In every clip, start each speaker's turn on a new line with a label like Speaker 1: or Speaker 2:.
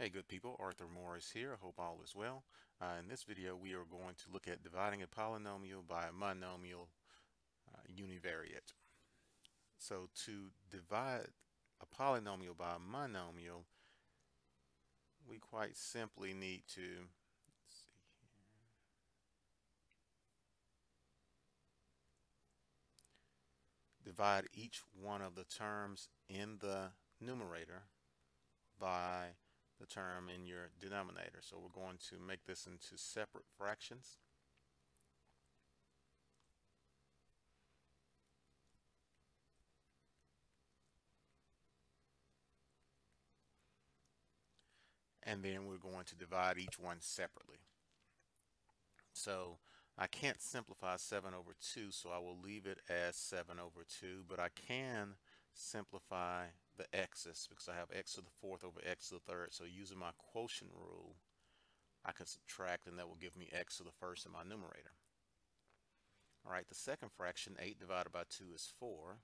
Speaker 1: Hey good people, Arthur Morris here. I hope all is well. Uh, in this video we are going to look at dividing a polynomial by a monomial uh, univariate. So to divide a polynomial by a monomial we quite simply need to divide each one of the terms in the numerator by the term in your denominator. So we're going to make this into separate fractions. And then we're going to divide each one separately. So I can't simplify 7 over 2, so I will leave it as 7 over 2, but I can simplify the x's because I have x to the fourth over x to the third. So using my quotient rule, I can subtract and that will give me x to the first in my numerator. All right, the second fraction, 8 divided by 2 is 4.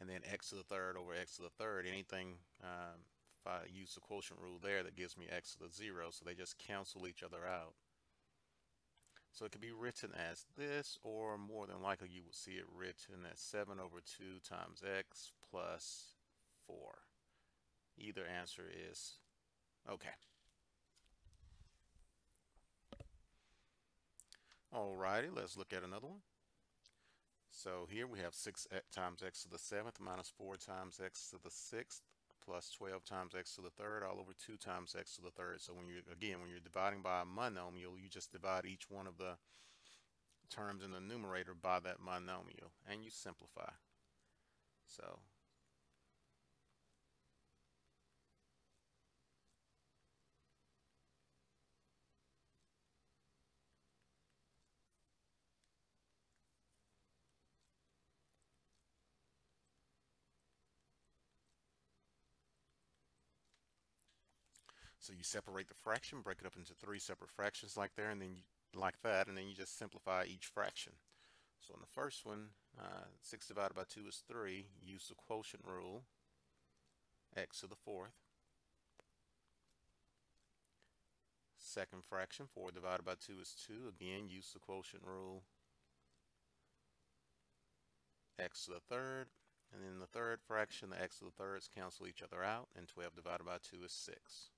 Speaker 1: And then x to the third over x to the third, anything, um, if I use the quotient rule there, that gives me x to the 0. So they just cancel each other out. So it could be written as this, or more than likely you will see it written as 7 over 2 times x plus 4. Either answer is okay. Alrighty, let's look at another one. So here we have 6 times x to the 7th minus 4 times x to the 6th plus 12 times x to the third all over 2 times x to the third. So when you again, when you're dividing by a monomial, you just divide each one of the terms in the numerator by that monomial and you simplify. So So you separate the fraction, break it up into three separate fractions like there, and then you, like that, and then you just simplify each fraction. So in the first one, uh, 6 divided by 2 is 3. Use the quotient rule, x to the fourth. Second fraction, 4 divided by 2 is 2. Again, use the quotient rule, x to the third. And then the third fraction, the x to the thirds cancel each other out, and 12 divided by 2 is 6.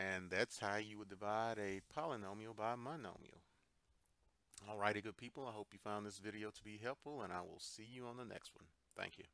Speaker 1: And that's how you would divide a polynomial by a monomial. Alrighty, good people. I hope you found this video to be helpful, and I will see you on the next one. Thank you.